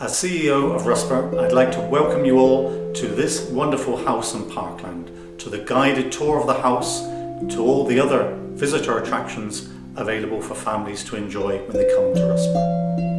As CEO of Russborough, I'd like to welcome you all to this wonderful house and parkland, to the guided tour of the house, to all the other visitor attractions available for families to enjoy when they come to Russborough.